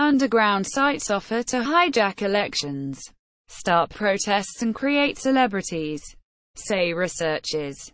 Underground sites offer to hijack elections, start protests and create celebrities, say researchers.